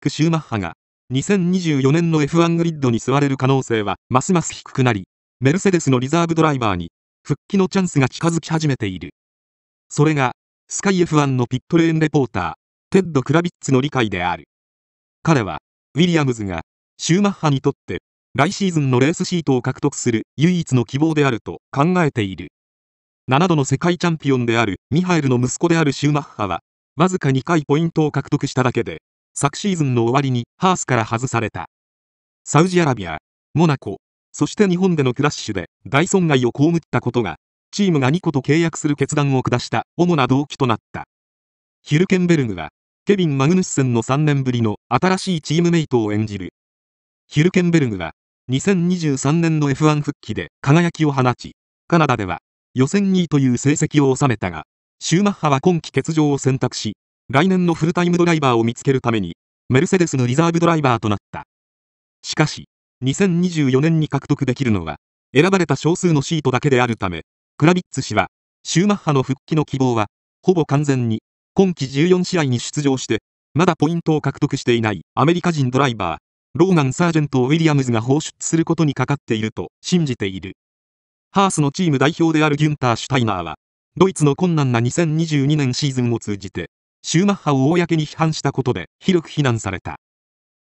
ク・シューマッハが2024年の F1 グリッドに座れる可能性はますます低くなり、メルセデスのリザーブドライバーに復帰のチャンスが近づき始めている。それが、スカイ F1 のピットレーンレポーター、テッド・クラビッツの理解である。彼は、ウィリアムズが、シューマッハにとって、来シーズンのレースシートを獲得する唯一の希望であると考えている。7度の世界チャンピオンであるミハエルの息子であるシューマッハは、わずか2回ポイントを獲得しただけで、昨シーズンの終わりにハースから外された。サウジアラビア、モナコ、そして日本でのクラッシュで大損害を被ったことが、チームが2個と契約する決断を下した主な動機となった。ヒルケンベルグは、ケビン・マグヌッセンの3年ぶりの新しいチームメイトを演じる。ヒルケンベルグは、2023年の F1 復帰で輝きを放ち、カナダでは予選2位という成績を収めたが、シューマッハは今季欠場を選択し、来年のフルタイムドライバーを見つけるために、メルセデスのリザーブドライバーとなった。しかし、2024年に獲得できるのは、選ばれた少数のシートだけであるため、クラビッツ氏は、シューマッハの復帰の希望は、ほぼ完全に、今季14試合に出場して、まだポイントを獲得していないアメリカ人ドライバー、ローガン・サージェント・ウィリアムズが放出することにかかっていると信じている。ハースのチーム代表であるギュンター・シュタイナーは、ドイツの困難な2022年シーズンを通じて、シューマッハを公に批判したことで広く非難された。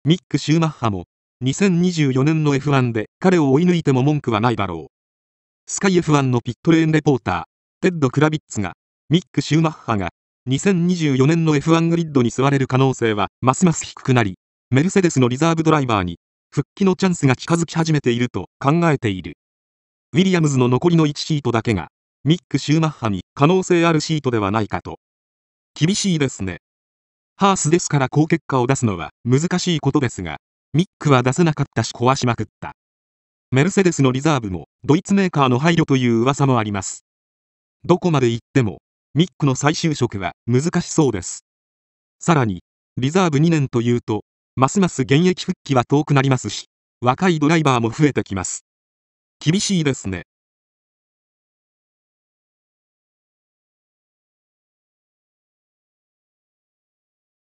ミック・シューマッハも2024年の F1 で彼を追い抜いても文句はないだろう。スカイ F1 のピットレーンレポーター、テッド・クラビッツが、ミック・シューマッハが2024年の F1 グリッドに座れる可能性はますます低くなり、メルセデスのリザーブドライバーに復帰のチャンスが近づき始めていると考えている。ウィリアムズの残りの1シートだけが、ミック・シューマッハに可能性あるシートではないかと厳しいですね。ハースですから高結果を出すのは難しいことですが、ミックは出せなかったし壊しまくった。メルセデスのリザーブもドイツメーカーの配慮という噂もあります。どこまで行っても、ミックの再就職は難しそうです。さらに、リザーブ2年というと、ますます現役復帰は遠くなりますし、若いドライバーも増えてきます。厳しいですね。